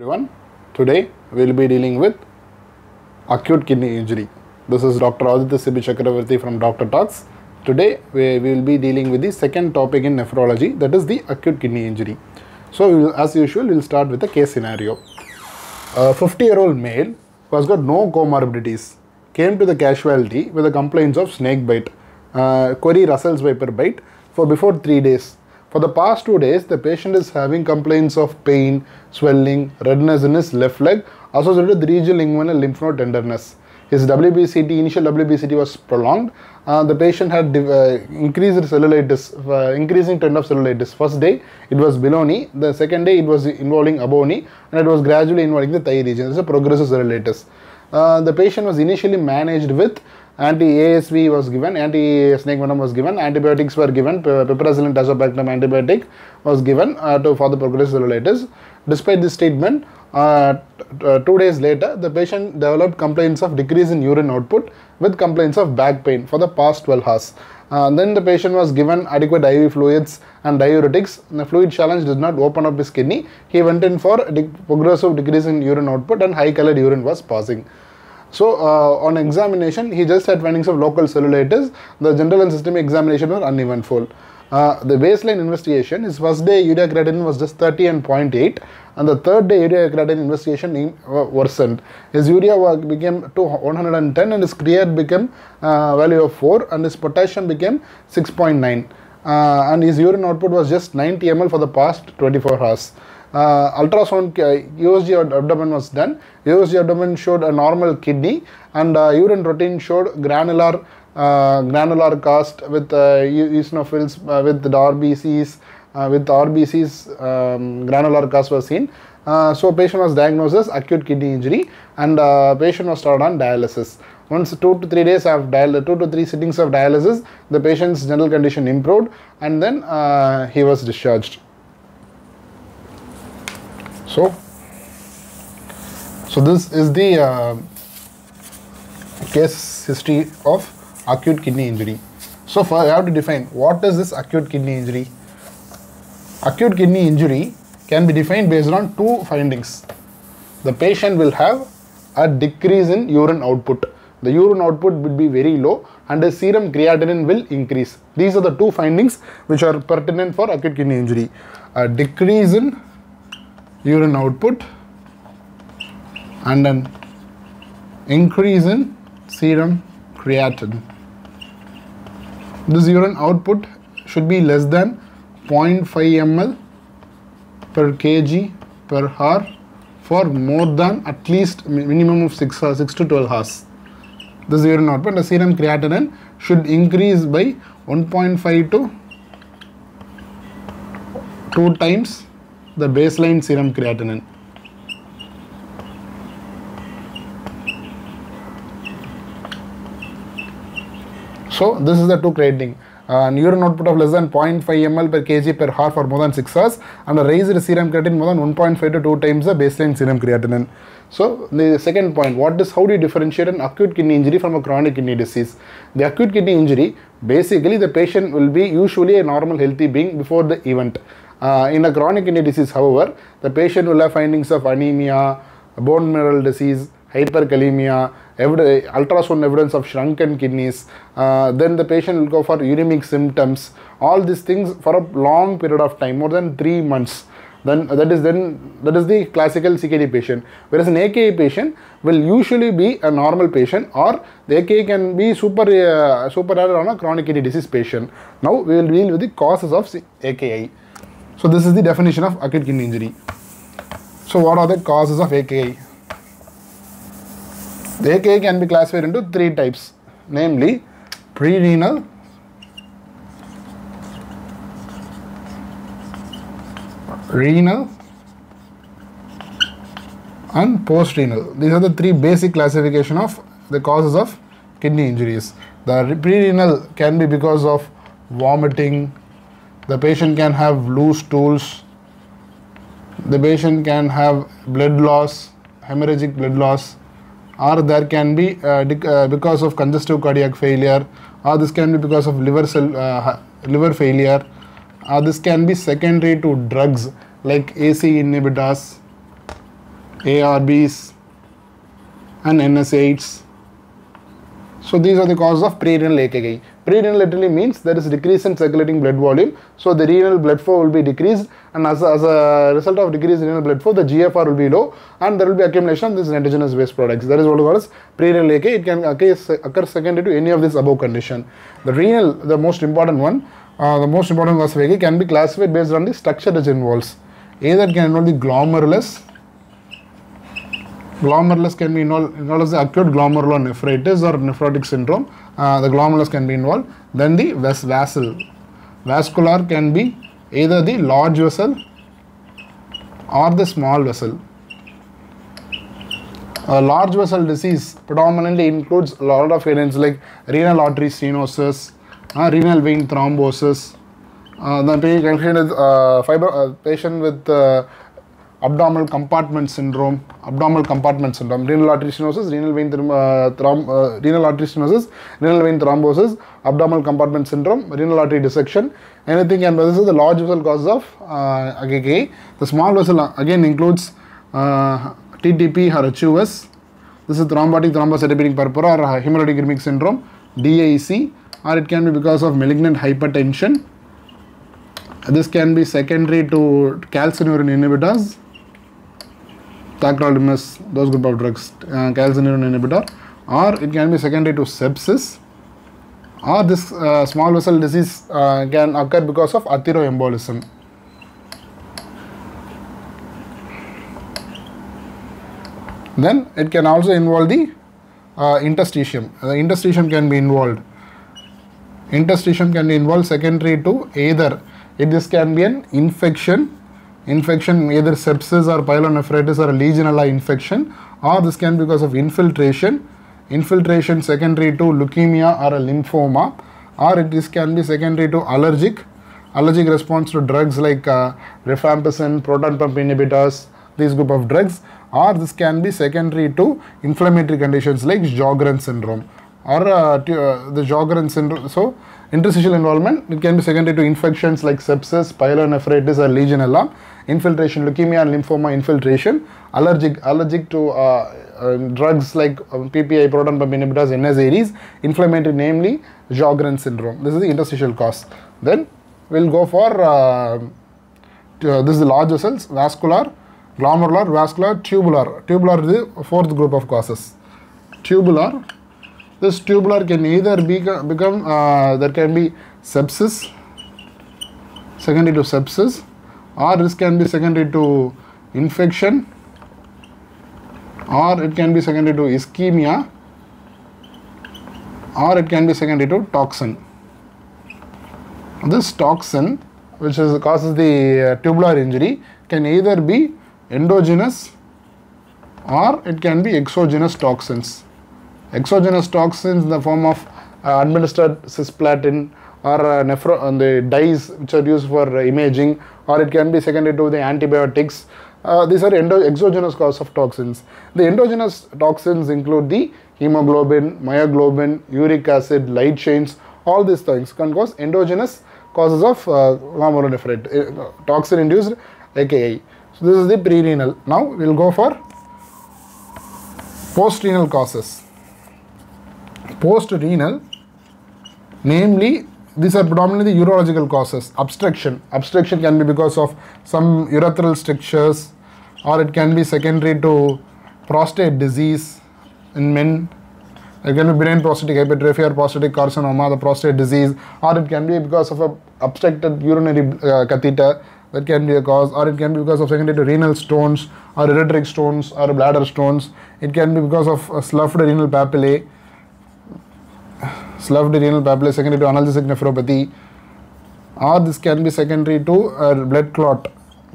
everyone. Today we will be dealing with acute kidney injury. This is Dr. Aditya Cibi Chakkravarthi from Dr. Talks. Today we, will be dealing with the second topic in nephrology that is the acute kidney injury. So, we will, as usual, we will start with a case scenario. A 50 year old male who has got no comorbidities came to the casualty with the complaints of snake bite, uh, query Russell's viper bite for before 3 days. For the past 2 days, the patient is having complaints of pain, swelling, redness in his left leg associated with regional inguinal lymph node tenderness. His WBCT, initial WBCT was prolonged. Uh, the patient had uh, increased cellulitis, uh, increasing trend of cellulitis. First day it was below knee, the second day it was involving above knee, and it was gradually involving the thigh region. It's a progressive cellulitis. Uh, the patient was initially managed with anti-ASV was given, anti-snake venom was given, antibiotics were given, piperacillin tazobactam antibiotic was given uh, to, for the progressive cellulitis. Despite this treatment, uh, uh, two days later, the patient developed complaints of decrease in urine output with complaints of back pain for the past 12 hours. Uh, then the patient was given adequate IV fluids and diuretics. The fluid challenge did not open up his kidney. He went in for de progressive decrease in urine output and high colored urine was passing. So uh, on examination, he just had findings of local cellulitis. The general and systemic examination were uneventful. Uh, the baseline investigation, his first day urea creatinine was just 30 and 0.8 and the third day urea creatinine investigation worsened. His urea became to 110 and his creat became uh, value of 4 and his potassium became 6.9 uh, and his urine output was just 90 ml for the past 24 hours. Uh, ultrasound uh, USG abdomen was done. USG abdomen showed a normal kidney and uh, urine routine showed granular uh, granular cast with uh, eosinophils uh, with the RBCs uh, with RBCs um, granular cast was seen. Uh, so patient was diagnosed as acute kidney injury and uh, patient was started on dialysis. Once two to three days of dial two to three sittings of dialysis, the patient's general condition improved and then uh, he was discharged. So, so this is the uh, case history of acute kidney injury. So, for, I have to define what is this acute kidney injury. Acute kidney injury can be defined based on two findings. The patient will have a decrease in urine output. The urine output will be very low and the serum creatinine will increase. These are the two findings which are pertinent for acute kidney injury. A decrease in urine output and an increase in serum creatinine. This urine output should be less than 0.5 ml per kg per hour for more than at least minimum of 6, uh, 6 to 12 hours. This urine output the serum creatinine should increase by 1.5 to 2 times the baseline serum creatinine. So this is the two creatinine. Uh, urine output of less than 0.5 ml per kg per hour for more than 6 hours and a raised serum creatinine more than 1.5 to 2 times the baseline serum creatinine. So the second point, what is how do you differentiate an acute kidney injury from a chronic kidney disease? The acute kidney injury, basically the patient will be usually a normal healthy being before the event. Uh, in a chronic kidney disease, however, the patient will have findings of anemia, bone mineral disease, hyperkalemia, ultrasound evidence of shrunken kidneys. Uh, then the patient will go for uremic symptoms. All these things for a long period of time, more than three months. Then that is then that is the classical CKD patient. Whereas an AKI patient will usually be a normal patient, or the AKI can be super uh, super on a chronic kidney disease patient. Now we will deal with the causes of AKI. So this is the definition of acute kidney injury. So what are the causes of AKI? The AKI can be classified into three types, namely pre-renal, renal and post-renal. These are the three basic classification of the causes of kidney injuries. The pre-renal can be because of vomiting, the patient can have loose stools, the patient can have blood loss, hemorrhagic blood loss, or there can be uh, uh, because of congestive cardiac failure, or this can be because of liver cell uh, liver failure, or this can be secondary to drugs like AC inhibitors, ARBs and NSAIDs. So these are the causes of pre-renal AKI. Pre-renal literally means there is decrease in circulating blood volume. So the renal blood flow will be decreased and as a, as a result of decreased renal blood flow, the GFR will be low and there will be accumulation of these nitrogenous waste products. That is what we call as pre-renal AKI. It can occur, secondary to any of this above condition. The renal, the most important one, uh, the most important AKI can be classified based on the structure it involves. Either it can involve the glomerulus glomerulus can be involved, as the acute glomerulonephritis or nephrotic syndrome. Uh, the glomerulus can be involved. Then the vas vassal. Vascular can be either the large vessel or the small vessel. A large vessel disease predominantly includes a lot of ailments like renal artery stenosis, uh, renal vein thrombosis. Uh, the patient, uh, fiber, uh, patient with uh, abdominal compartment syndrome, abdominal compartment syndrome, renal artery stenosis, renal vein uh, uh, renal artery stenosis, renal vein thrombosis, abdominal compartment syndrome, renal artery dissection, anything and this is the large vessel cause of uh, AKK. The small vessel uh, again includes uh, TTP or HUS. This is thrombotic thrombocytopenic purpura or hemorrhagic ischemic syndrome, DIC, or it can be because of malignant hypertension. This can be secondary to calcineurin inhibitors tacrolimus, those group of drugs, uh, calcineurin inhibitor, or it can be secondary to sepsis, or this uh, small vessel disease uh, can occur because of atheroembolism. Then it can also involve the uh, interstitium. The interstitium can be involved. Interstitium can be involved secondary to either it, this can be an infection infection either sepsis or pyelonephritis or a legionella infection or this can be because of infiltration. Infiltration secondary to leukemia or a lymphoma or it this can be secondary to allergic. Allergic response to drugs like uh, rifampicin proton pump inhibitors these group of drugs. Or this can be secondary to inflammatory conditions like Sjogren syndrome or uh, uh, the Sjogren syndrome so interstitial involvement it can be secondary to infections like sepsis pyelonephritis or legionella infiltration, leukemia and lymphoma infiltration, allergic, allergic to uh, uh, drugs like uh, PPI, proton pump inhibitors, NSAIDs, inflammatory, namely Sjogren syndrome. This is the interstitial cause. Then we'll go for uh, to, this is the large vessels, vascular, glomerular, vascular, tubular. Tubular is the fourth group of causes. Tubular. This tubular can either be, become, uh, there can be sepsis, secondary to sepsis, or this can be secondary to infection or it can be secondary to ischemia or it can be secondary to toxin. This toxin which is causes the uh, tubular injury can either be endogenous or it can be exogenous toxins. Exogenous toxins in the form of uh, administered cisplatin or uh, nephro uh, the dyes which are used for uh, imaging or it can be secondary to the antibiotics. Uh, these are exogenous cause of toxins. The endogenous toxins include the hemoglobin, myoglobin, uric acid, light chains, all these things can cause endogenous causes of uh, glomerulonephritis, toxin induced AKI. So this is the pre-renal. Now we will go for post-renal causes. Post-renal, namely these are predominantly urological causes. Obstruction. Obstruction can be because of some urethral strictures or it can be secondary to prostate disease in men. It can be benign prostatic hypertrophy or prostatic carcinoma, the prostate disease, or it can be because of a obstructed urinary uh, catheter that can be a cause, or it can be because of secondary to renal stones or ureteric stones or bladder stones. It can be because of sloughed renal papillae sloughed renal papillae secondary to analgesic nephropathy or this can be secondary to a blood clot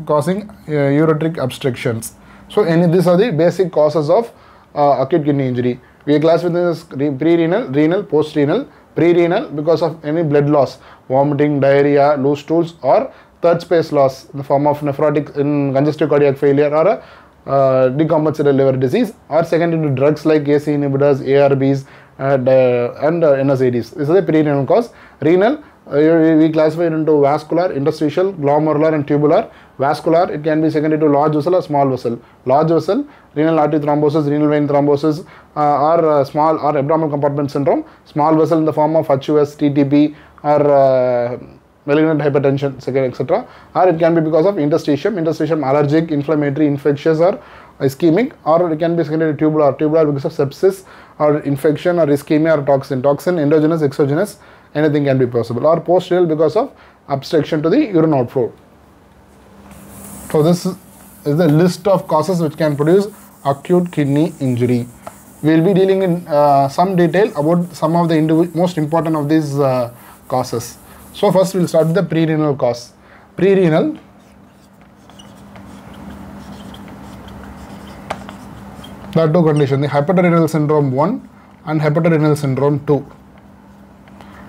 causing uh, ureteric obstructions. So any these are the basic causes of uh, acute kidney injury. We classify classifying as pre-renal, renal, post-renal, pre-renal because of any blood loss, vomiting, diarrhea, loose stools or third space loss in the form of nephrotic in congestive cardiac failure or a uh, decompensated liver disease or secondary to drugs like ACE inhibitors, ARBs, and, uh, and uh, NSAIDs. This is the pre-renal cause. Renal, uh, we- classify it into vascular, interstitial, glomerular, and tubular. Vascular, it can be secondary to large vessel or small vessel. Large vessel, renal artery thrombosis, renal vein thrombosis, uh, or uh, small or abdominal compartment syndrome. Small vessel in the form of HUS, TTP, or uh, malignant hypertension, etc. Or it can be because of interstitium, interstitium allergic, inflammatory, infectious, or ischemic, or it can be secondary tubular, tubular because of sepsis, or infection, or ischemia, or toxin. Toxin, endogenous, exogenous, anything can be possible. Or posterior because of obstruction to the urine outflow. So this is the list of causes which can produce acute kidney injury. We will be dealing in uh, some detail about some of the most important of these uh, causes. So first we will start with the pre-renal cause. Pre-renal there are two conditions, the hepatorenal syndrome 1 and hepatorenal syndrome 2.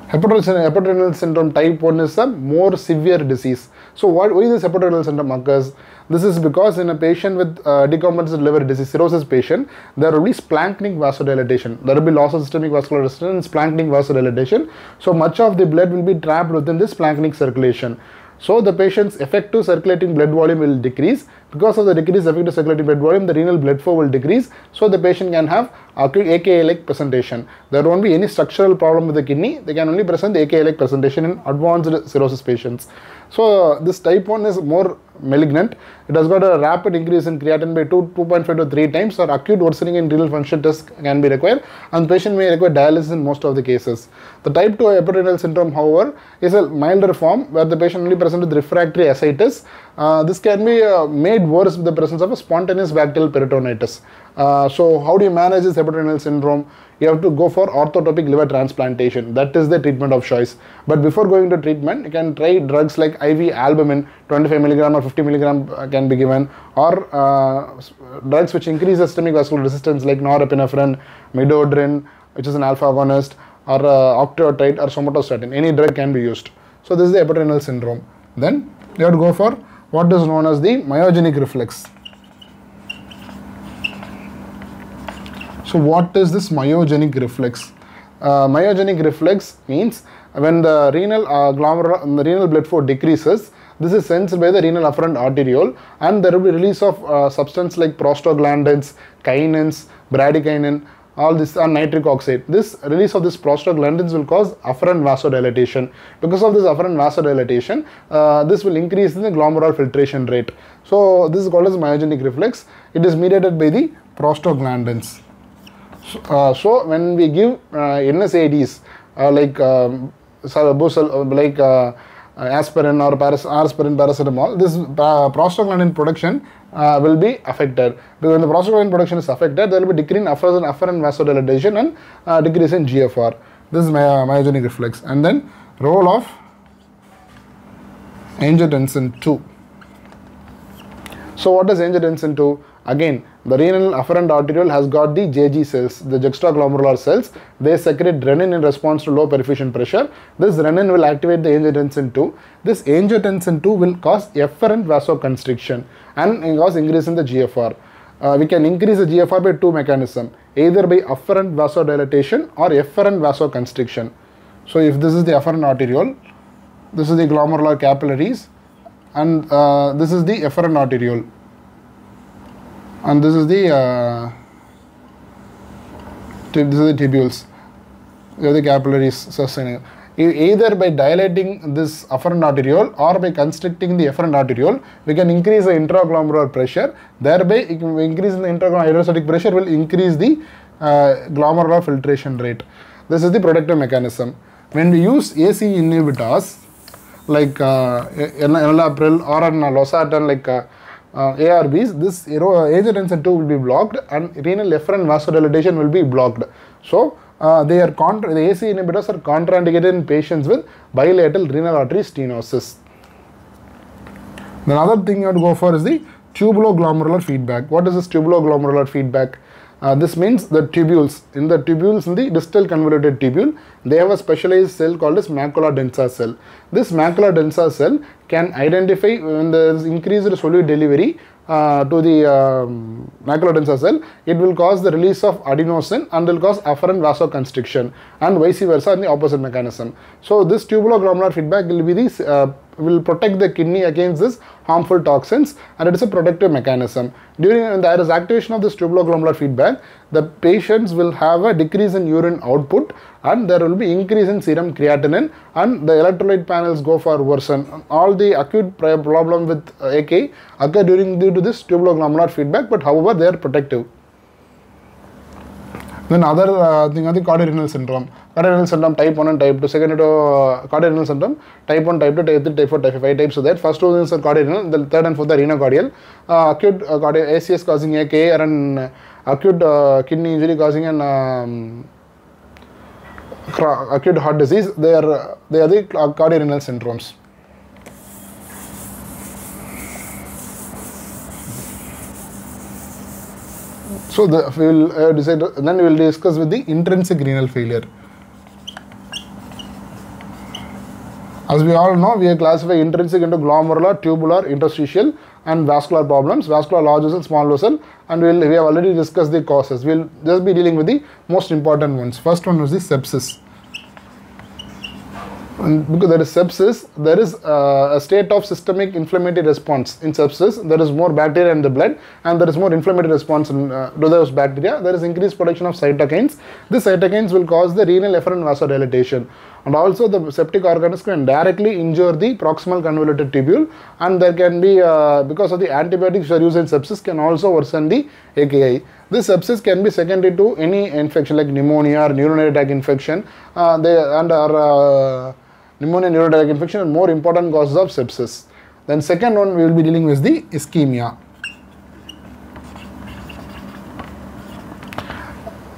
Hepatorenal, syndrome type 1 is a more severe disease. So what, why this hepatorenal syndrome occurs? This is because in a patient with uh, decompensated liver disease, cirrhosis patient, there will be splanchnic vasodilatation. There will be loss of systemic vascular resistance, splanchnic vasodilatation. So much of the blood will be trapped within this splanchnic circulation. So the patient's effective circulating blood volume will decrease. Because of the decreased effective circulating blood volume, the renal blood flow will decrease. So the patient can have acute AKA-like presentation. There won't be any structural problem with the kidney. They can only present the AKA-like presentation in advanced cirrhosis patients. So this type 1 is more malignant. It has got a rapid increase in creatinine by 2, 2.5 to 3 times or acute worsening in renal function test can be required and the patient may require dialysis in most of the cases. The type 2 hepatorenal syndrome however is a milder form where the patient only presents with refractory ascites. Uh, this can be uh, made worse with the presence of a spontaneous bacterial peritonitis. Uh, so how do you manage this hepatorenal syndrome? You have to go for orthotopic liver transplantation. That is the treatment of choice. But before going to treatment, you can try drugs like IV albumin, 25 milligram or 50 milligram uh, can be given, or uh, drugs which increase the systemic vascular resistance like norepinephrine, midodrine, which is an alpha agonist, or uh, octreotide or somatostatin. Any drug can be used. So this is the hepatorenal syndrome. Then you have to go for what is known as the myogenic reflex. So what is this myogenic reflex? Uh, myogenic reflex means when the renal uh, glomerular, the renal blood flow decreases, this is sensed by the renal afferent arteriole and there will be release of uh, substance like prostaglandins, kinins, bradykinin, all this are nitric oxide. This release of this prostaglandins will cause afferent vasodilatation. Because of this afferent vasodilatation, uh, this will increase in the glomerular filtration rate. So this is called as myogenic reflex. It is mediated by the prostaglandins. So, uh, so when we give uh, NSAIDs uh, like um, uh, like uh, uh, aspirin or aspirin, paracetamol, this uh, prostaglandin production uh, will be affected. Because when the prostaglandin production is affected, there will be decrease in afferent, afferent vasodilatation and uh, decrease in GFR. This is my, myogenic reflex. And then role of angiotensin 2. So what is angiotensin 2? Again, the renal afferent arteriole has got the JG cells, the juxtaglomerular cells. They secrete renin in response to low perfusion pressure. This renin will activate the angiotensin 2. This angiotensin 2 will cause efferent vasoconstriction and cause increase in the GFR. Uh, we can increase the GFR by two mechanisms, either by afferent vasodilatation or efferent vasoconstriction. So if this is the afferent arteriole, this is the glomerular capillaries and uh, this is the efferent arteriole. And this is the uh, this is the tubules. These are the capillaries sustaining either by dilating this afferent arteriole or by constricting the efferent arteriole we can increase the intraglomerular pressure. Thereby increase in the intraglomerular hydrostatic pressure will increase the uh, glomerular filtration rate. This is the protective mechanism. When we use AC inhibitors like uh, en- enalapril or an losartan like uh, uh, ARBs, this ero- angiotensin 2 will be blocked and renal efferent vasodilatation will be blocked. So uh, they are contra- the AC inhibitors are contraindicated in patients with bilateral renal artery stenosis. The other thing you have to go for is the tubuloglomerular feedback. What is this tubuloglomerular feedback? Uh, this means the tubules, in the tubules in the distal convoluted tubule, they have a specialized cell called as macula densa cell. This macula densa cell can identify when there is increased solute delivery uh, to the um, densa cell, it will cause the release of adenosine and will cause afferent vasoconstriction and vice versa in the opposite mechanism. So this tubuloglomerular feedback will be this uh, will protect the kidney against this harmful toxins and it is a protective mechanism. During there is activation of this tubuloglomerular feedback, the patients will have a decrease in urine output and there will be increase in serum creatinine and the electrolyte panels go for worsen. All the acute problem with AK occur during due to this tubuloglomerular feedback but however they are protective. Then other uh, thing are the cardiorenal syndrome. Cardiorenal syndrome type 1 and type 2. Second to uh, cardiorenal syndrome type 1, type 2, type 3, type 4, type 5. Five types of that. First two is are cardiorenal, the third and fourth are renocardial. Uh, acute uh, cardio ACS causing AKA or an uh, acute uh, kidney injury causing an um, cra- acute heart disease. They are uh, they are the cla- cardiorenal syndromes. So the, we will uh, decide. Then we will discuss with the intrinsic renal failure. As we all know, we classify intrinsic into glomerular, tubular, interstitial, and vascular problems. Vascular, large vessel, small vessel, and we'll, we have already discussed the causes. We'll just be dealing with the most important ones. First one was the sepsis. Because there is sepsis, there is uh, a state of systemic inflammatory response. In sepsis, there is more bacteria in the blood and there is more inflammatory response in, uh, to those bacteria. There is increased production of cytokines. These cytokines will cause the renal efferent vasodilatation. And also the septic organism can directly injure the proximal convoluted tubule and there can be, uh, because of the antibiotics which are used in sepsis can also worsen the AKI. This sepsis can be secondary to any infection like pneumonia or urinary tract infection uh, they, and are uh, pneumonia and infection are more important causes of sepsis. Then second one we will be dealing with the ischemia.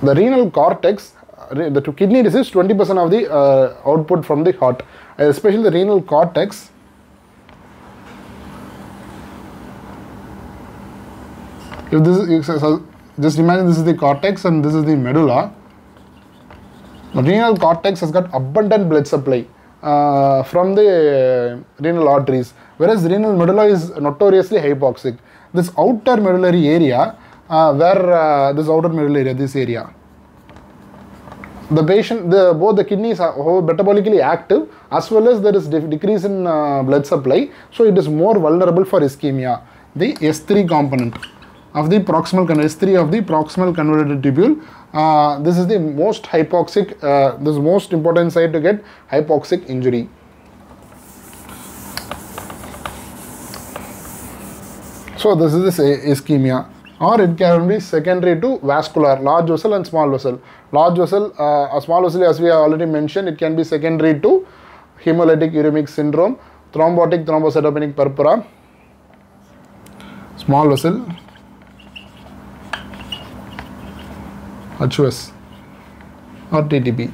The renal cortex, the kidney receives 20% of the uh, output from the heart, especially the renal cortex. If this is, just imagine this is the cortex and this is the medulla. The renal cortex has got abundant blood supply uh, from the renal arteries, whereas renal medulla is notoriously hypoxic. This outer medullary area, uh, where uh, this outer medullary area, this area, the patient, the both the kidneys are metabolically active as well as there is decrease in uh, blood supply, so it is more vulnerable for ischemia. The S3 component of the proximal con- S3 of the proximal convoluted tubule. Uh, this is the most hypoxic. Uh, this is most important site to get hypoxic injury. So this is ischemia, or it can be secondary to vascular, large vessel and small vessel. Large vessel, uh, small vessel, as we have already mentioned, it can be secondary to hemolytic uremic syndrome, thrombotic thrombocytopenic purpura, small vessel, HUS or TTP.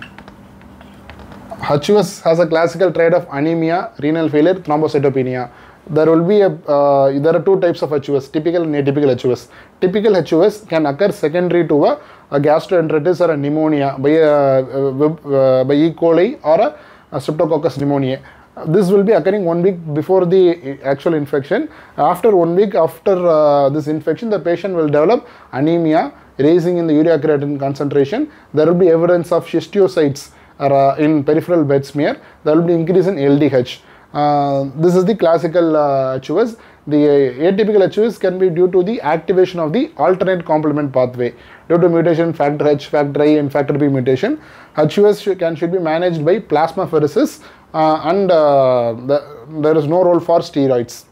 HUS has a classical trait of anemia, renal failure, thrombocytopenia. There will be a uh, there are two types of HUS, typical and atypical HUS. Typical HUS can occur secondary to a, a gastroenteritis or a pneumonia by a, uh, by E. coli or a, a Streptococcus pneumoniae. This will be occurring one week before the actual infection. After one week after uh, this infection, the patient will develop anemia, raising in the urea creatinine concentration. There will be evidence of schistocytes uh, in peripheral bed smear. There will be increase in LDH. Uh, this is the classical uh, HUS. The uh, atypical HUS can be due to the activation of the alternate complement pathway due to mutation factor H, factor I, and factor B mutation. HUS should, can should be managed by plasmapheresis uh, and uh, the, there is no role for steroids.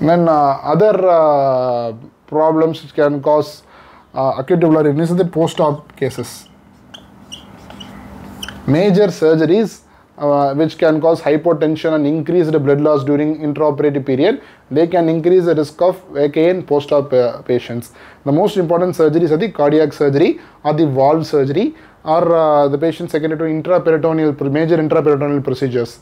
Then uh, other problems which can cause uh, acute tubular illness is the post-op cases. Major surgeries uh, which can cause hypotension and increased blood loss during intraoperative period, they can increase the risk of AK in post-op uh, patients. The most important surgeries are the cardiac surgery or the valve surgery or uh, the patient secondary to intraperitoneal, major intraperitoneal procedures.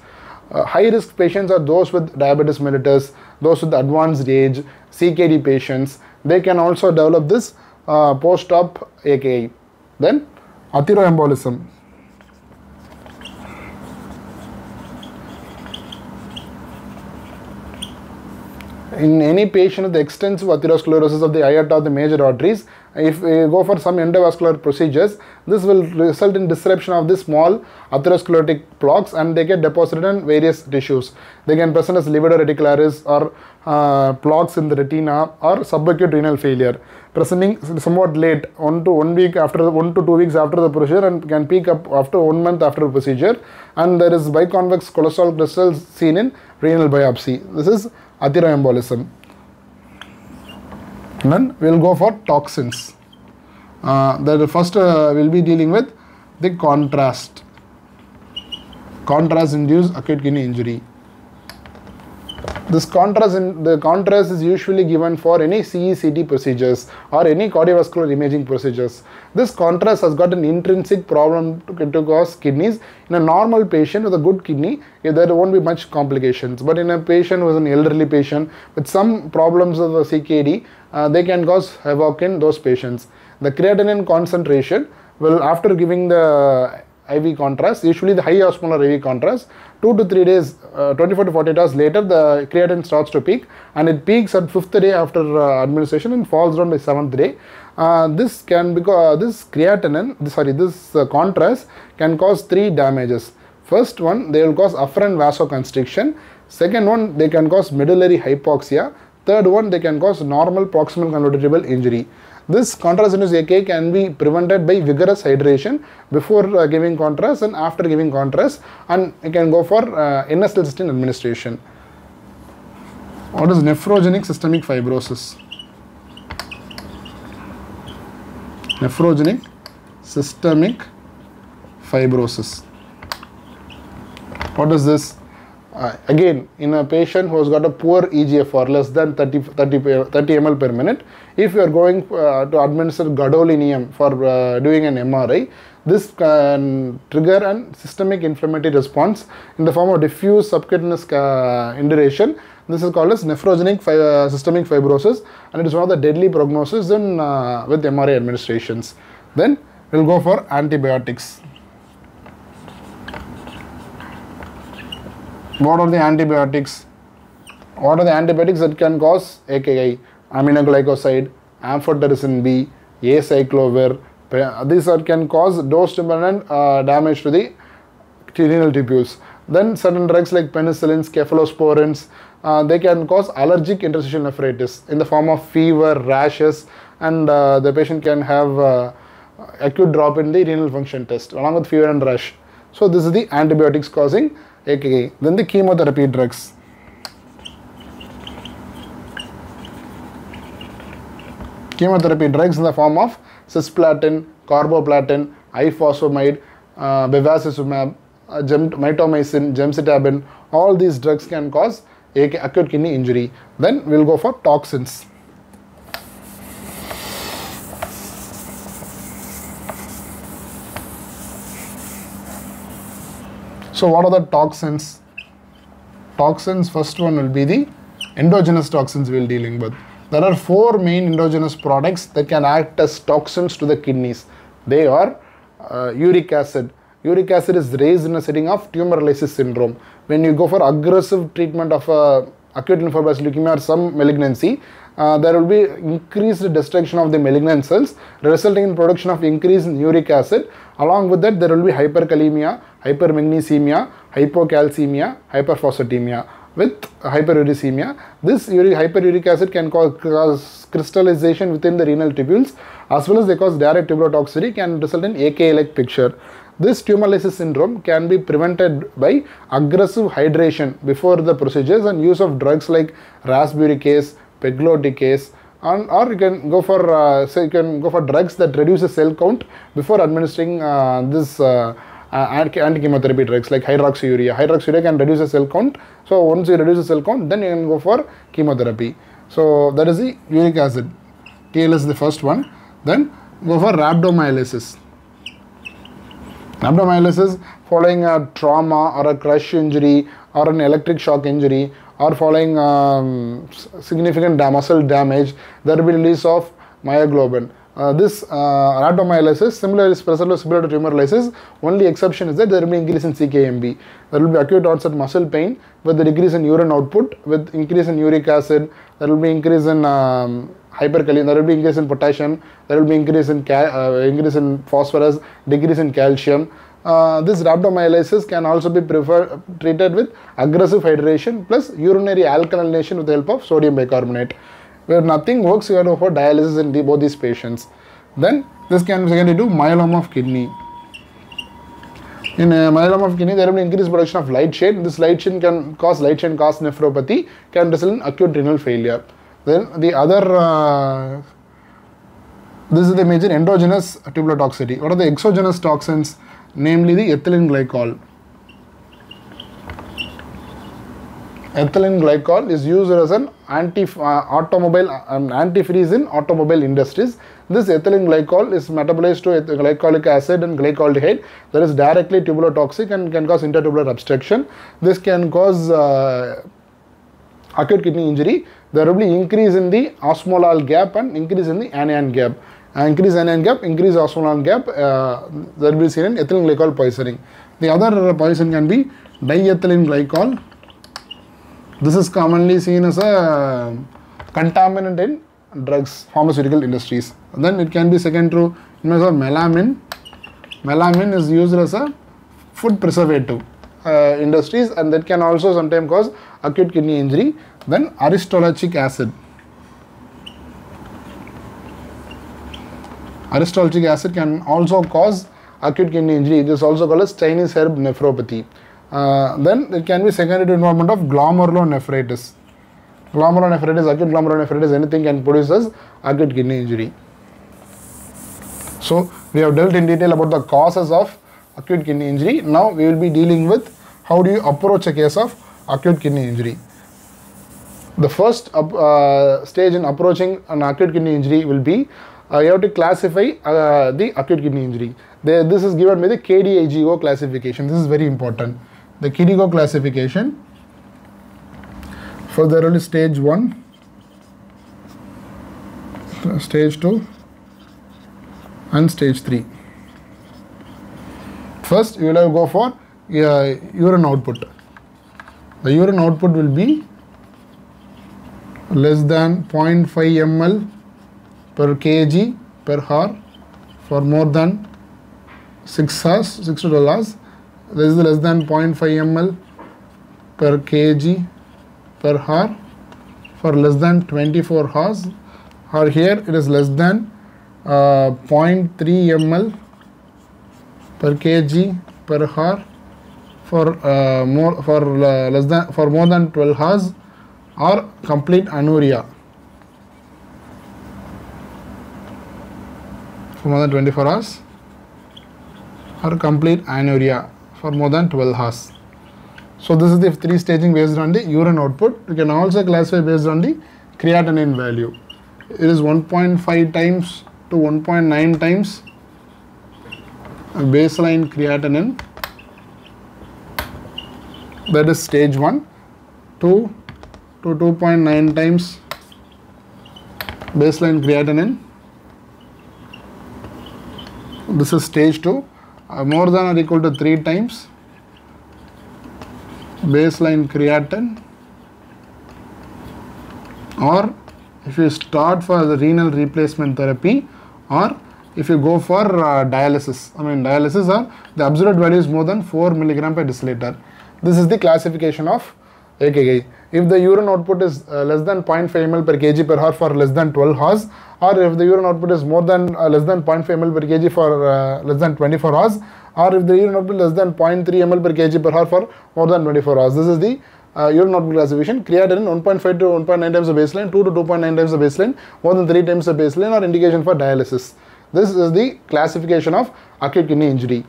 Uh, high risk patients are those with diabetes mellitus, those with advanced age, CKD patients. They can also develop this uh, post-op AKI. Then atheroembolism. in any patient with extensive atherosclerosis of the aorta of the major arteries, if we go for some endovascular procedures, this will result in disruption of the small atherosclerotic plaques and they get deposited in various tissues. They can present as livedo reticularis or uh, plaques in the retina or subacute renal failure. Presenting somewhat late one to one week after the, one to two weeks after the procedure and can peak up after one month after the procedure. And there is biconvex cholesterol crystals seen in renal biopsy. This is atheroembolism then we'll go for toxins. Uh, the first uh, we'll be dealing with the contrast. Contrast induced acute kidney injury this contrast in the contrast is usually given for any CECT procedures or any cardiovascular imaging procedures. This contrast has got an intrinsic problem to, to cause kidneys. In a normal patient with a good kidney, there won't be much complications. But in a patient who is an elderly patient with some problems of the CKD, uh, they can cause havoc in those patients. The creatinine concentration will, after giving the IV contrast, usually the high osmolar IV contrast, 2 to 3 days, uh, 24 to 48 hours later, the creatinine starts to peak and it peaks at 5th day after uh, administration and falls down by 7th day. Uh, this can because this creatinine, sorry, this uh, contrast can cause three damages. First one, they will cause afferent vasoconstriction. Second one, they can cause medullary hypoxia. Third one, they can cause normal proximal convoluted injury. This contrast-induced AK can be prevented by vigorous hydration before uh, giving contrast and after giving contrast and you can go for uh, N-acetylcysteine administration. What is nephrogenic systemic fibrosis? Nephrogenic systemic fibrosis. What is this? Uh, again, in a patient who has got a poor EGFR less than 30, 30, 30 ml per minute, if you are going uh, to administer gadolinium for uh, doing an MRI, this can trigger a systemic inflammatory response in the form of diffuse subcutaneous uh, induration. This is called as nephrogenic fi uh, systemic fibrosis and it is one of the deadly prognosis in, uh, with MRI administrations. Then we will go for antibiotics. What are the antibiotics? What are the antibiotics that can cause AKI? Aminoglycoside, amphotericin B, acyclovir. These are, can cause dose-dependent uh, damage to the renal tubules. Then certain drugs like penicillins, cephalosporins, uh, they can cause allergic interstitial nephritis in the form of fever, rashes, and uh, the patient can have uh, acute drop in the renal function test along with fever and rash. So this is the antibiotics causing AKI. Then the chemotherapy drugs. Chemotherapy drugs in the form of cisplatin, carboplatin, ifosfamide, uh, bevacizumab, uh, mitomycin, gemcitabine, all these drugs can cause acute kidney injury. Then we'll go for toxins. So what are the toxins? Toxins, first one will be the endogenous toxins we'll dealing with. There are four main endogenous products that can act as toxins to the kidneys. They are uh, uric acid. Uric acid is raised in a setting of tumor lysis syndrome. When you go for aggressive treatment of uh, acute lymphoblastic leukemia or some malignancy, uh, there will be increased destruction of the malignant cells resulting in production of increase in uric acid. Along with that, there will be hyperkalemia, hypermagnesemia, hypocalcemia, hyperphosphatemia with hyperuricemia. This uric, hyperuric acid can cause, crystallization within the renal tubules as well as they cause direct tubular toxicity can result in AKI-like picture. This tumor lysis syndrome can be prevented by aggressive hydration before the procedures and use of drugs like rasburicase, pegloticase, and, or you can go for uh, so you can go for drugs that reduce the cell count before administering uh, this uh, uh, anti-chemotherapy drugs like hydroxyurea. Hydroxyurea can reduce the cell count. So once you reduce the cell count, then you can go for chemotherapy. So that is the uric acid. TLS is the first one. Then go for rhabdomyolysis. Rhabdomyolysis following a trauma or a crush injury or an electric shock injury or following um, significant muscle damage, there will be release of myoglobin. Uh, this uh, rhabdomyolysis similar is present similar to tumor lysis. Only exception is that there will be increase in CKMB. There will be acute onset muscle pain with the decrease in urine output with increase in uric acid there will be increase in um, there will be increase in potassium, there will be increase in uh, increase in phosphorus, decrease in calcium. Uh, this rhabdomyolysis can also be treated with aggressive hydration plus urinary alkalination with the help of sodium bicarbonate. Where nothing works, you have to for dialysis in the, both these patients. Then this can be secondary to myeloma of kidney. In uh, myeloma of kidney, there will be increased production of light chain. This light chain can cause light chain cause nephropathy, can result in acute renal failure. Then the other, uh, this is the major endogenous tubular toxicity. What are the exogenous toxins? Namely the ethylene glycol. Ethylene glycol is used as an anti uh, automobile um, antifreeze in automobile industries. This ethylene glycol is metabolized to glycolic acid and glycolaldehyde that is directly tubular toxic and can cause intertubular obstruction. This can cause uh, acute kidney injury. There will be increase in the osmolar gap and increase in the anion gap. Uh, increase anion gap, increase osmolar gap. Uh, there will be seen in ethylene glycol poisoning. The other poison can be diethylene glycol. This is commonly seen as a contaminant in drugs, pharmaceutical industries. Then it can be second to melamine. Melamine is used as a food preservative uh, industries and that can also sometimes cause acute kidney injury. Then aristolochic acid. Aristolochic acid can also cause acute kidney injury. It is also called as Chinese herb nephropathy. Uh, then it can be secondary involvement of glomerulonephritis. Glomerulonephritis, acute glomerulonephritis, anything can produce as acute kidney injury. So we have dealt in detail about the causes of acute kidney injury. Now we will be dealing with how do you approach a case of acute kidney injury. The first uh, stage in approaching an acute kidney injury will be you have to classify uh, the acute kidney injury. This is given by the KDIGO classification. This is very important. The KDIGO classification for the early stage 1, stage 2 and stage 3. First, you will have to go for uh, urine output. The urine output will be less than 0.5 ml per kg per hour for more than 6 hours, 6 to 12 hours. This is less than 0.5 ml per kg per hour for less than 24 hours or here it is less than uh, 0.3 ml per kg per hour for uh, more for uh, less than for more than 12 hours or complete anuria for more than 24 hours. Or complete anuria for more than 12 hours. So this is the three staging based on the urine output. You can also classify based on the creatinine value. It is 1.5 times to 1.9 times baseline creatinine. That is stage 1 2 to 2.9 times baseline creatinine this is stage 2 uh, more than or equal to 3 times. Baseline creatinine. Or if you start for the renal replacement therapy or if you go for uh, dialysis. I mean dialysis or the absolute value is more than 4 milligram per deciliter. This is the classification of AKI. If the urine output is uh, less than 0.5 ml per kg per hour for less than 12 hours, or if the urine output is more than uh, less than 0.5 ml per kg for uh, less than 24 hours, or if the urine output is less than 0.3 ml per kg per hour for more than 24 hours. This is the uh, urine output classification. Creatinine 1.5 to 1.9 times the baseline, 2 to 2.9 times the baseline, more than 3 times the baseline, or indication for dialysis. This is the classification of acute kidney injury.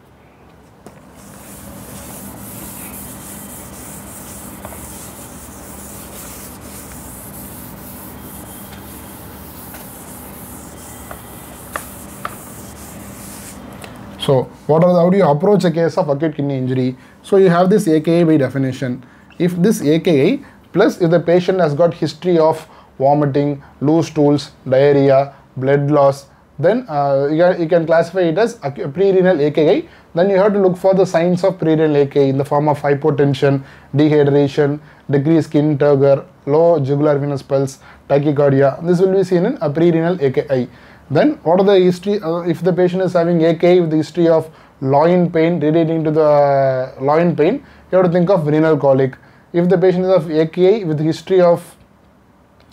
So, what are the, how do you approach a case of acute kidney injury? So, you have this AKI by definition. If this AKI plus if the patient has got history of vomiting, loose stools, diarrhea, blood loss, then uh, you, can, classify it as pre-renal AKI. Then you have to look for the signs of pre-renal AKI in the form of hypotension, dehydration, decreased skin turgor, low jugular venous pulse, tachycardia. This will be seen in a pre-renal AKI. Then what are the history, uh, if the patient is having AK with the history of loin pain relating to the loin pain, you have to think of renal colic. If the patient is of AKI with history of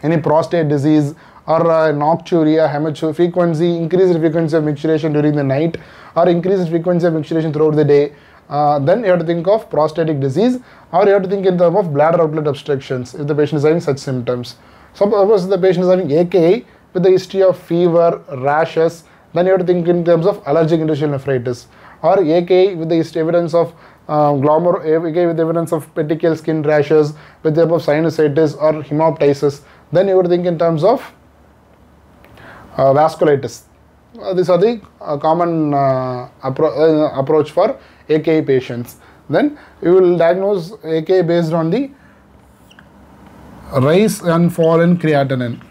any prostate disease or uh, nocturia, hematuria, frequency, increased frequency of micturition during the night or increased frequency of micturition throughout the day, uh, then you have to think of prostatic disease or you have to think in terms of bladder outlet obstructions if the patient is having such symptoms. Suppose the patient is having AKI with the history of fever, rashes, then you have to think in terms of allergic interstitial nephritis or AKI with the history evidence of uh, glomero, AKI with evidence of petechial skin rashes with the above sinusitis or hemoptysis, then you to think in terms of uh, vasculitis. Uh, these are the uh, common uh, appro- uh, approach for AKI patients. Then you will diagnose AKI based on the rise and fall in creatinine.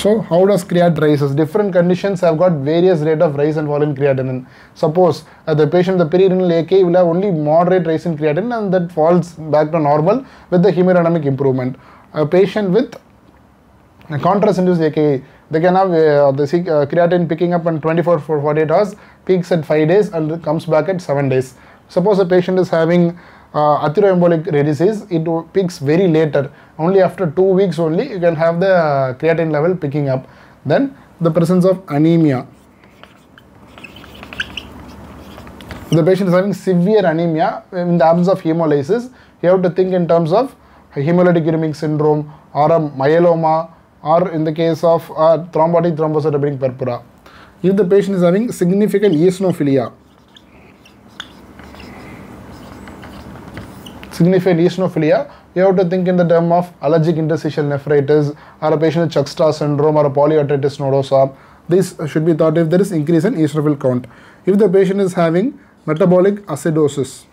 So how does creat rises? Different conditions have got various rate of rise and fall in creatinine. Suppose uh, the patient, the pre-renal AKI will have only moderate rise in creatinine and that falls back to normal with the hemodynamic improvement. A patient with a contrast-induced AKI, they can have uh, the uh, creatinine picking up in 24 for 48 hours, peaks at 5 days and comes back at 7 days. Suppose a patient is having uh, atherosclerotic disease, it peaks very later. Only after 2 weeks only you can have the uh, creatinine level picking up. Then the presence of anemia. the patient is having severe anemia in the absence of hemolysis, you have to think in terms of hemolytic uremic syndrome or a myeloma or in the case of uh, thrombotic thrombocytopenic purpura. If the patient is having significant eosinophilia, significant eosinophilia, you have to think in the term of allergic interstitial nephritis or a patient with Churg syndrome or a polyarteritis nodosa. This should be thought if there is increase in eosinophil count. If the patient is having metabolic acidosis,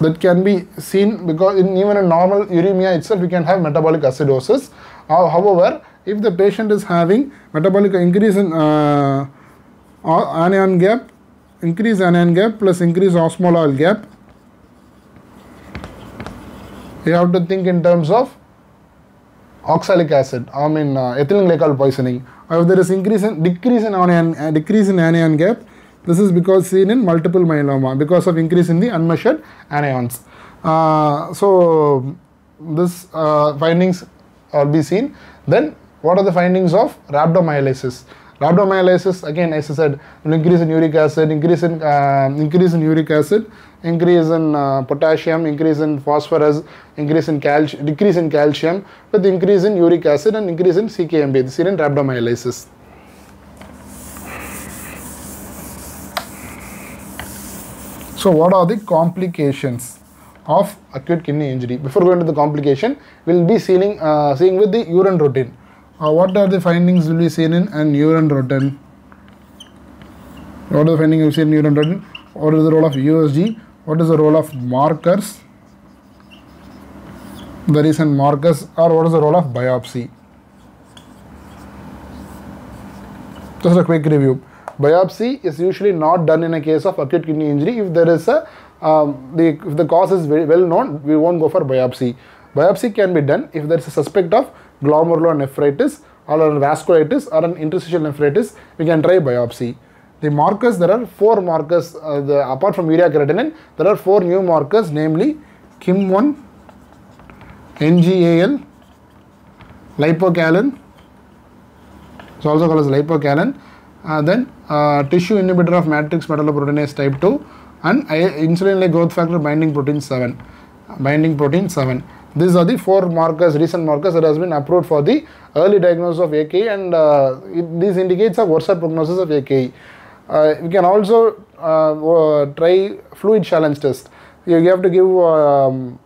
that can be seen because in even in normal uremia itself we can have metabolic acidosis. How- However, if the patient is having metabolic increase in uh, anion gap, increase anion gap plus increase osmolar gap, you have to think in terms of oxalic acid, I mean uh, ethylene glycol poisoning. If there is increase in decrease in anion uh, decrease in anion gap, this is because seen in multiple myeloma because of increase in the unmeasured anions. Uh, so this uh, findings are be seen. Then what are the findings of rhabdomyolysis? Rhabdomyolysis again, as I said, increase in uric acid, increase in uh, increase in uric acid, increase in uh, potassium, increase in phosphorus, increase in calcium, decrease in calcium, with increase in uric acid and increase in CKMB, the serine rhabdomyolysis. So, what are the complications of acute kidney injury? Before going to the complication, we'll be seeing uh, seeing with the urine routine. Uh, what are the findings will be seen in an urine routine? What are the findings you see in urine routine? What is the role of USG? What is the role of markers? The recent markers, or what is the role of biopsy? Just a quick review. Biopsy is usually not done in a case of acute kidney injury. If there is a um, the if the cause is very well known, we won't go for biopsy. Biopsy can be done if there is a suspect of glomerulonephritis or a vasculitis or an interstitial nephritis. We can try biopsy. The markers there are four markers. Uh, the, apart from urea creatinine, there are four new markers, namely KIM1, NGAL, lipocalin, it's also called as lipocalin. Uh, then uh, tissue inhibitor of matrix metalloproteinase type 2 and insulin like growth factor binding protein 7 binding protein 7 these are the four markers recent markers that has been approved for the early diagnosis of AKI and uh, it, this indicates a worse prognosis of AKI uh, we can also uh, try fluid challenge test you, have to give um,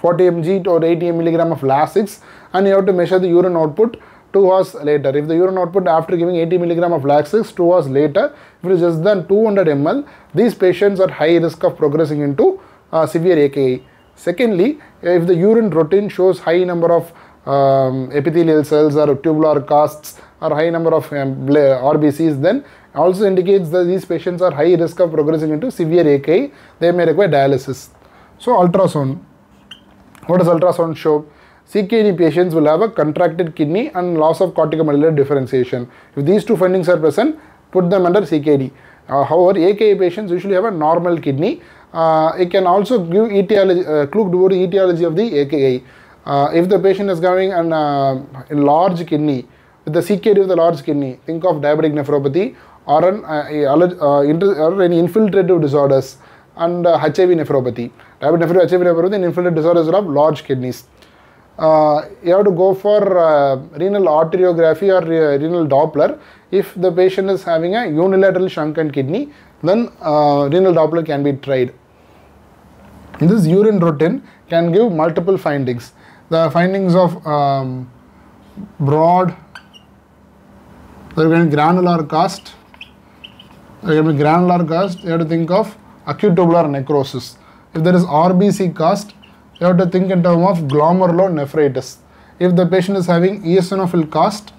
40 mg or 80 milligram of Lasix and you have to measure the urine output 2 hours later. If the urine output after giving 80 milligram of Lasix 2 hours later, if it is less than 200 ml, these patients are high risk of progressing into uh, severe AKI. Secondly, if the urine routine shows high number of um, epithelial cells or tubular casts or high number of um, RBCs, then also indicates that these patients are high risk of progressing into severe AKI. They may require dialysis. So ultrasound. What does ultrasound show? CKD patients will have a contracted kidney and loss of corticomedullary differentiation. If these two findings are present, put them under CKD. Uh, however, AKI patients usually have a normal kidney. Uh, it can also give etiology, uh, clue toward etiology of the AKI. Uh, if the patient is having an uh, large kidney, with the CKD of the large kidney, think of diabetic nephropathy or, an, or any infiltrative disorders and HIV nephropathy. Diabetic nephropathy, HIV nephropathy and infiltrative disorders of large kidneys. Uh, you have to go for uh, renal arteriography or uh, renal Doppler. If the patient is having a unilateral shrunken kidney, then renal Doppler can be tried. This urine routine can give multiple findings. The findings of um, broad, there be granular cast, there be granular cast, you have to think of acute tubular necrosis. If there is RBC cast, you have to think in terms of glomerulonephritis. If the patient is having eosinophil cast,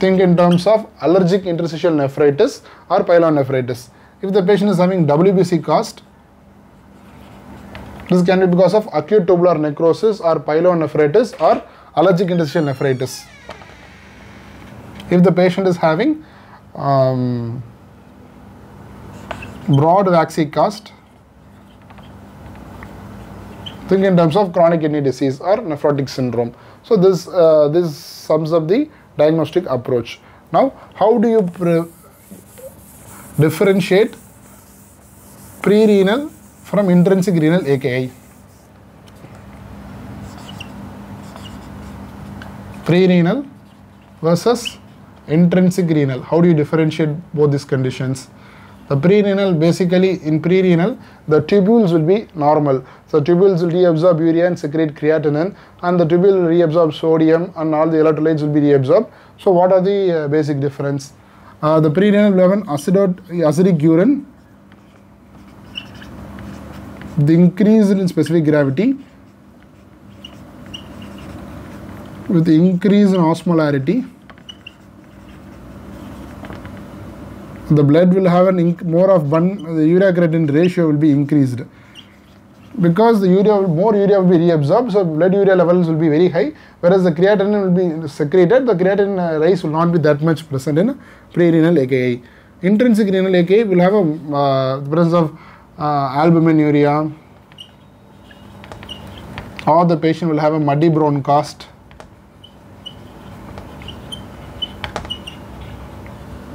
think in terms of allergic interstitial nephritis or pyelonephritis. If the patient is having WBC cast, this can be because of acute tubular necrosis or pyelonephritis or allergic interstitial nephritis. If the patient is having um, broad waxy cast, think in terms of chronic kidney disease or nephrotic syndrome. So this uh, this sums up the diagnostic approach. Now, how do you differentiate pre-renal from intrinsic renal AKI? Pre-renal versus intrinsic renal. How do you differentiate both these conditions? The pre-renal basically in pre-renal the tubules will be normal. So tubules will reabsorb urea and secrete creatinine and the tubule will reabsorb sodium and all the electrolytes will be reabsorbed. So what are the uh, basic difference? Uh, the pre-renal will have acidic urine, the increase in specific gravity with the increase in osmolarity the blood will have an more of one the urea creatinine ratio will be increased because the urea more urea will be reabsorbed so blood urea levels will be very high whereas the creatinine will be secreted the creatinine uh, rise will not be that much present in pre-renal AKI intrinsic renal AKI will have a uh, presence of uh, albuminuria or the patient will have a muddy brown cast.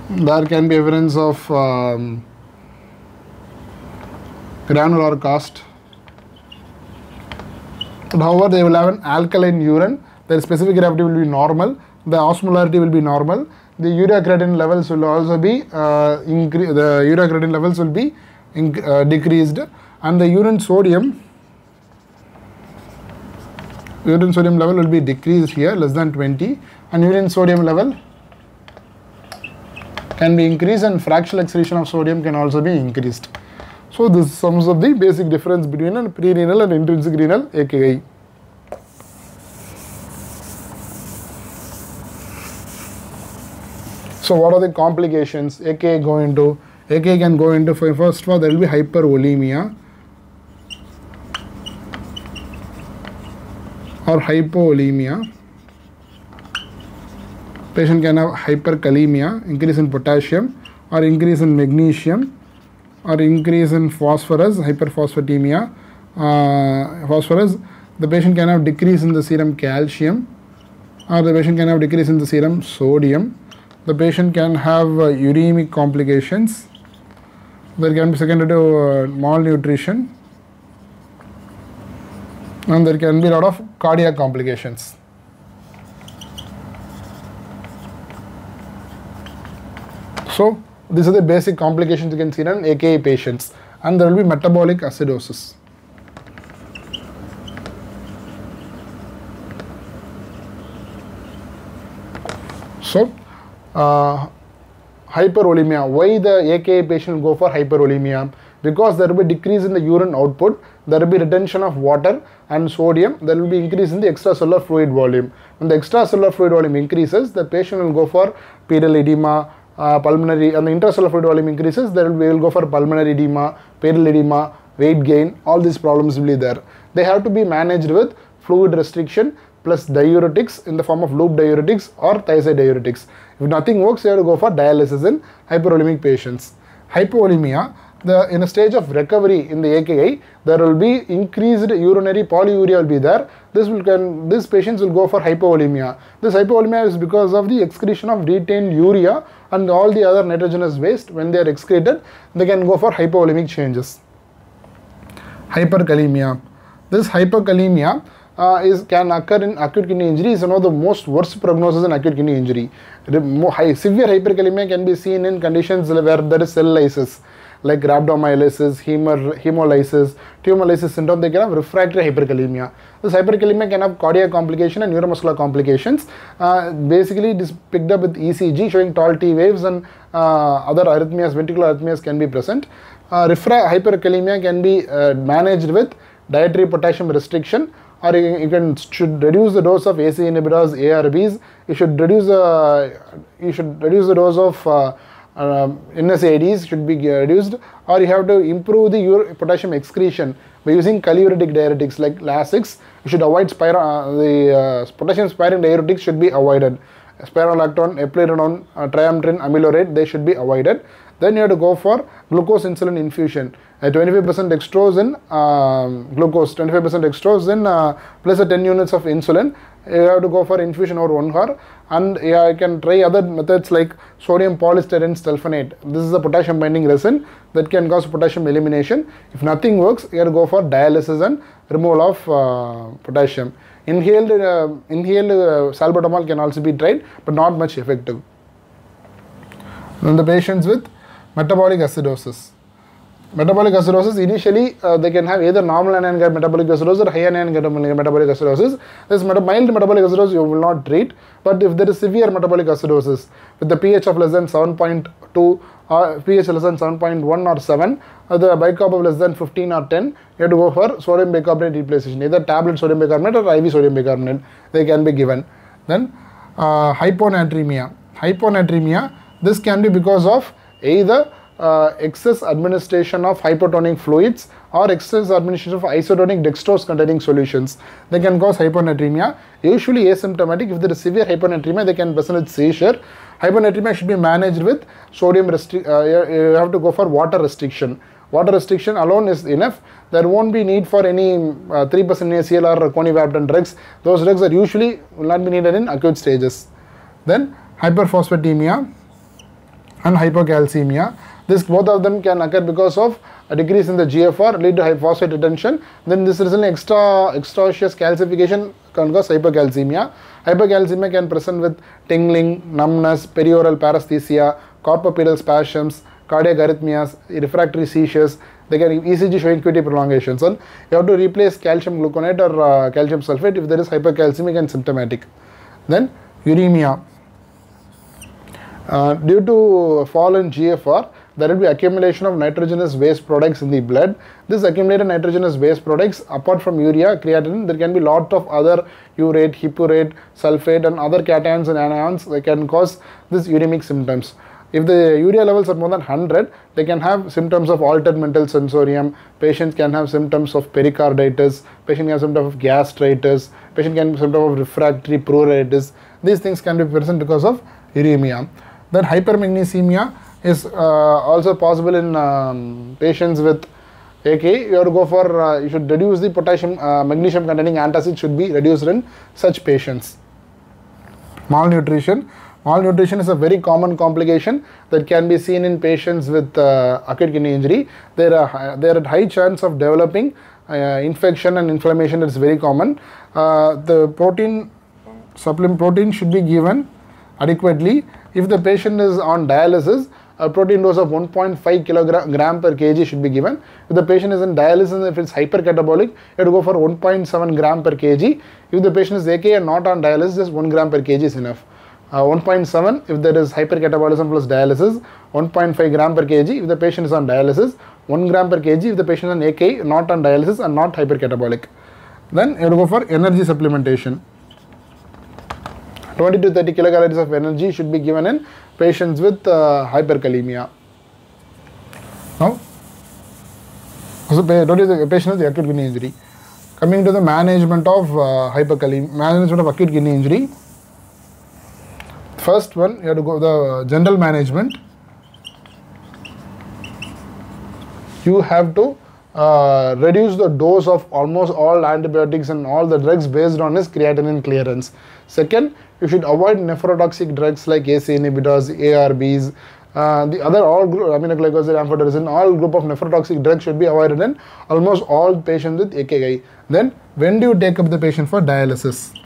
There can be evidence of um, granular cast however they will have an alkaline urine. Their specific gravity will be normal. The osmolarity will be normal. The urea creatinine levels will also be uh, the urea creatinine levels will be uh, decreased. And the urine sodium urine sodium level will be decreased here less than 20 and urine sodium level can be increased and fractional excretion of sodium can also be increased. So this sums up the basic difference between a pre-renal and intrinsic renal AKI. So what are the complications AKI go into? AKI can go into first of all there will be hypervolemia or hypovolemia patient can have hyperkalemia, increase in potassium or increase in magnesium or increase in phosphorus, hyperphosphatemia, uh, phosphorus. The patient can have decrease in the serum calcium or the patient can have decrease in the serum sodium. The patient can have uh, uremic complications. There can be secondary to uh, malnutrition and there can be a lot of cardiac complications. So these are the basic complications you can see in AKI patients and there will be metabolic acidosis. So uh, hypervolemia. Why the AKI patient will go for hypervolemia? Because there will be decrease in the urine output, there will be retention of water and sodium, there will be increase in the extracellular fluid volume. When the extracellular fluid volume increases, the patient will go for pedal edema, uh, pulmonary, and the intracellular fluid volume increases, there will, be, will go for pulmonary edema, pedal edema, weight gain, all these problems will be there. They have to be managed with fluid restriction plus diuretics in the form of loop diuretics or thiazide diuretics. If nothing works, you have to go for dialysis in hypervolemic patients. Hypovolemia, the, in a stage of recovery in the AKI, there will be increased urinary polyuria will be there. This will can these patients will go for hypovolemia. This hypovolemia is because of the excretion of retained urea and all the other nitrogenous waste. When they are excreted, they can go for hypovolemic changes. Hyperkalemia. This hyperkalemia uh, is can occur in acute kidney injury is one of the most worst prognosis in acute kidney injury. Severe hyperkalemia can be seen in conditions where there is cell lysis like rhabdomyolysis, hemolysis, tumor lysis syndrome, they can have refractory hyperkalemia. This hyperkalemia can have cardiac complication and neuromuscular complications. Uh, basically, it is picked up with ECG showing tall T waves and uh, other arrhythmias, ventricular arrhythmias can be present. Uh, hyperkalemia can be uh, managed with dietary potassium restriction or you, you, can should reduce the dose of ACE inhibitors, ARBs. You should reduce the you should reduce the dose of uh, um, NSAIDs should be reduced or you have to improve the your potassium excretion by using cholinergic diuretics like Lasix. You should avoid spiro uh, the uh, potassium sparing diuretics should be avoided. Spironolactone, eplerenone, uh, triamcinolone, amiloride they should be avoided. Then you have to go for glucose insulin infusion. 25% dextrose in um, glucose, 25% dextrose in uh, plus a 10 units of insulin. You have to go for infusion over one hour and yeah, you can try other methods like sodium polystyrene sulfonate. This is a potassium binding resin that can cause potassium elimination. If nothing works, you have to go for dialysis and removal of uh, potassium. Inhaled, uh, inhaled uh, salbutamol can also be tried but not much effective. Then the patients with metabolic acidosis. Metabolic acidosis, initially uh, they can have either normal anion metabolic acidosis or high anion metabolic acidosis. This meta mild metabolic acidosis you will not treat, but if there is severe metabolic acidosis with the pH of less than 7.2 or pH less than 7.1 or 7, uh, the bicarb of less than 15 or 10, you have to go for sodium bicarbonate replacement, either tablet sodium bicarbonate or IV sodium bicarbonate, they can be given. Then uh, hyponatremia. Hyponatremia, this can be because of either uh, excess administration of hypotonic fluids or excess administration of isotonic dextrose containing solutions. They can cause hyponatremia. Usually asymptomatic. If there is severe hyponatremia, they can present with seizure. Hyponatremia should be managed with sodium restriction. Uh, you have to go for water restriction. Water restriction alone is enough. There won't be need for any 3% uh, or conivaptan drugs. Those drugs are usually will not be needed in acute stages. Then hyperphosphatemia and hypocalcemia. This both of them can occur because of a decrease in the GFR lead to phosphate retention. Then this results in extra extraosseous calcification can cause hypercalcemia. Hypercalcemia can present with tingling, numbness, perioral paresthesia, carpopedal spasms, cardiac arrhythmias, refractory seizures. They can ECG showing QT prolongations. So you have to replace calcium gluconate or uh, calcium sulfate if there is hypercalcemic and symptomatic. Then uremia. Uh, due to fall in GFR, there will be accumulation of nitrogenous waste products in the blood. This accumulated nitrogenous waste products, apart from urea, creatinine, there can be lot of other urate, hippurate, sulfate and other cations and anions that can cause this uremic symptoms. If the urea levels are more than 100, they can have symptoms of altered mental sensorium, patients can have symptoms of pericarditis, patient can have symptoms of gastritis, patient can have symptoms of refractory pruritus. These things can be present because of uremia. Then hypermagnesemia, is uh, also possible in um, patients with AK. You have to go for, uh, you should reduce the potassium, uh, magnesium containing antacid should be reduced in such patients. Malnutrition. Malnutrition is a very common complication that can be seen in patients with uh, acute kidney injury. There are, they are high chance of developing uh, infection and inflammation. It's very common. Uh, the protein supplement protein should be given adequately. If the patient is on dialysis, a protein dose of 1.5 kilogram per kg should be given. If the patient is in dialysis, if it's hypercatabolic, you have to go for 1.7 gram per kg. If the patient is AK and not on dialysis, just 1 gram per kg is enough. uh, 1.7 if there is hypercatabolism plus dialysis, 1.5 gram per kg if the patient is on dialysis, 1 gram per kg if the patient is on AK, not on dialysis and not hypercatabolic. Then you have to go for energy supplementation. 20 to 30 kilocalories of energy should be given in patients with uh, hyperkalemia. Now, so don't you the patient has acute kidney injury. Coming to the management of uh, hyperkalemia, management of acute kidney injury. First one, you have to go the general management. You have to uh, reduce the dose of almost all antibiotics and all the drugs based on his creatinine clearance. Second, you should avoid nephrotoxic drugs like ACE inhibitors, ARBs, uh, the other all group, aminoglycoside, amphotericin, all group of nephrotoxic drugs should be avoided in almost all patients with AKI. Then, when do you take up the patient for dialysis?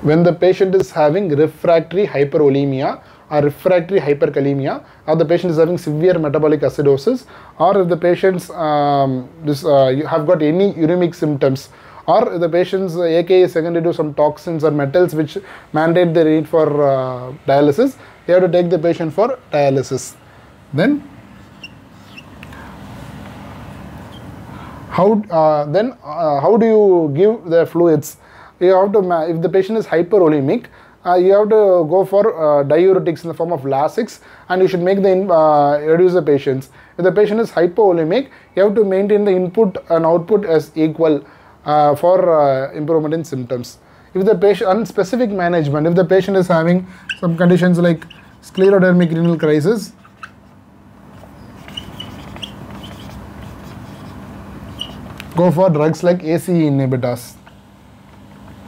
When the patient is having refractory hypervolemia or refractory hyperkalemia or the patient is having severe metabolic acidosis or if the patients um, this, uh, you have got any uremic symptoms or the patient's AK is secondary to some toxins or metals which mandate the need for uh, dialysis, you have to take the patient for dialysis. Then how uh, then uh, how do you give the fluids? You have to if the patient is hypervolemic, uh, you have to go for uh, diuretics in the form of Lasix and you should make the uh, reduce the patients. If the patient is hypovolemic, you have to maintain the input and output as equal uh, for uh, improvement in symptoms. If the patient, unspecific management, if the patient is having some conditions like sclerodermic renal crisis, go for drugs like ACE inhibitors.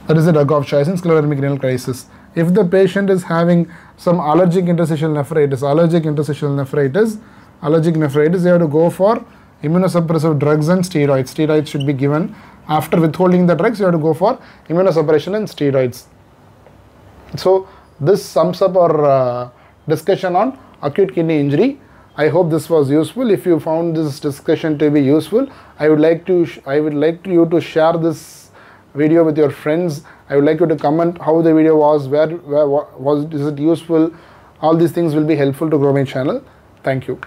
That is the drug of choice in sclerodermic renal crisis. If the patient is having some allergic interstitial nephritis, allergic interstitial nephritis, allergic nephritis, they have to go for immunosuppressive drugs and steroids. Steroids should be given after withholding the drugs, you have to go for immunosuppression and steroids. So, this sums up our uh, discussion on acute kidney injury. I hope this was useful. If you found this discussion to be useful, I would like to I would like you to share this video with your friends. I would like you to comment how the video was, where, where was is it useful. All these things will be helpful to grow my channel. Thank you.